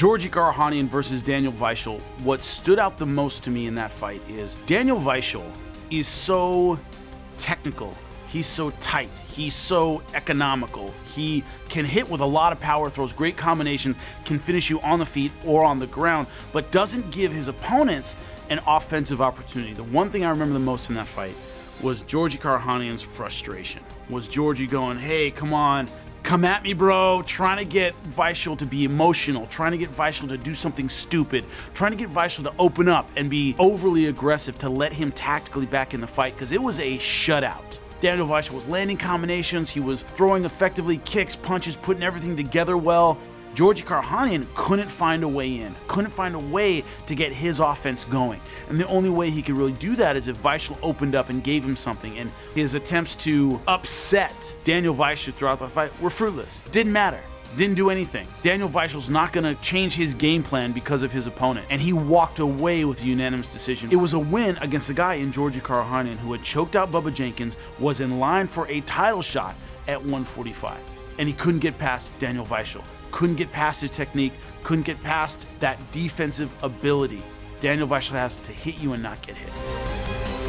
Georgi Karakhanyan versus Daniel Weichel, what stood out the most to me in that fight is Daniel Weichel is so technical. He's so tight. He's so economical. He can hit with a lot of power, throws great combination, can finish you on the feet or on the ground, but doesn't give his opponents an offensive opportunity. The one thing I remember the most in that fight was Georgi Karakhanyan's frustration. Was Georgi going, hey, come on, come at me, bro, trying to get Weichel to be emotional, trying to get Weichel to do something stupid, trying to get Weichel to open up and be overly aggressive to let him tactically back in the fight because it was a shutout. Daniel Weichel was landing combinations, he was throwing effectively kicks, punches, putting everything together well. Georgi Karakhanyan couldn't find a way in, couldn't find a way to get his offense going. And the only way he could really do that is if Weichel opened up and gave him something. And his attempts to upset Daniel Weichel throughout the fight were fruitless. Didn't matter. Didn't do anything. Daniel Weichel's not going to change his game plan because of his opponent, and he walked away with a unanimous decision. It was a win against a guy in Georgi Karakhanyan who had choked out Bubba Jenkins, was in line for a title shot at 145, and he couldn't get past Daniel Weichel couldn't get past his technique, couldn't get past that defensive ability. Daniel Weichel has to hit you and not get hit.